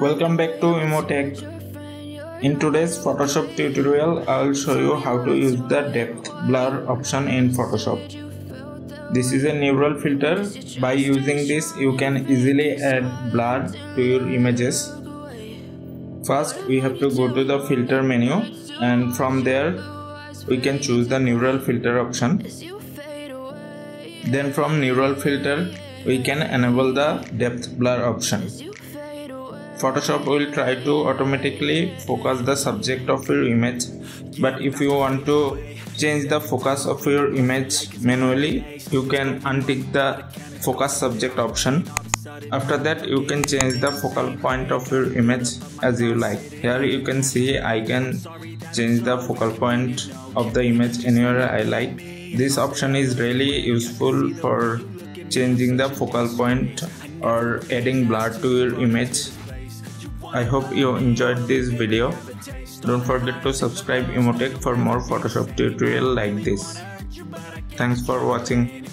Welcome back to Imo Tech. In today's Photoshop tutorial, I'll show you how to use the depth blur option in Photoshop. This is a neural filter. By using this, you can easily add blur to your images. First, we have to go to the filter menu and from there, we can choose the neural filter option. Then from neural filter, we can enable the depth blur option. Photoshop will try to automatically focus the subject of your image. But if you want to change the focus of your image manually you can untick the focus subject option. After that you can change the focal point of your image as you like. Here you can see I can change the focal point of the image anywhere I like. This option is really useful for changing the focal point or adding blur to your image I hope you enjoyed this video. Don't forget to subscribe Imo Tech for more Photoshop tutorial like this. Thanks for watching.